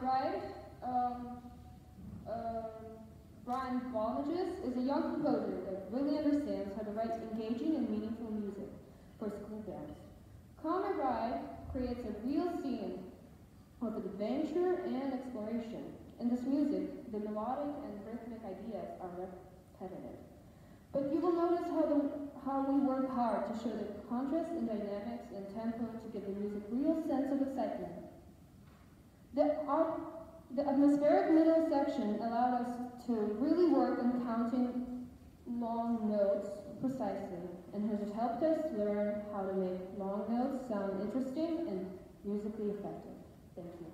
Ride. Um, uh, Brian Balmages is a young composer that really understands how to write engaging and meaningful music for school bands. Comet Ride creates a real scene of adventure and exploration. In this music, the melodic and rhythmic ideas are repetitive. But you will notice how, the, how we work hard to show the contrast in dynamics and tempo to give the music real sense of excitement. The, the atmospheric middle section allowed us to really work on counting long notes precisely and has helped us learn how to make long notes sound interesting and musically effective. Thank you.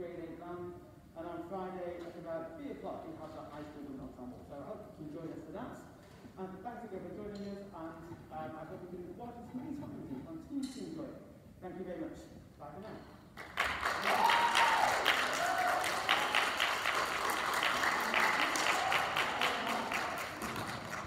Grade 8 band. And on Friday at about 3 o'clock, we have the high school wind ensemble. So I hope you can join us for that. And thanks again for joining us. And um, I hope you can watch as many times as you continue to enjoy it. Thank you very much. Bye for now.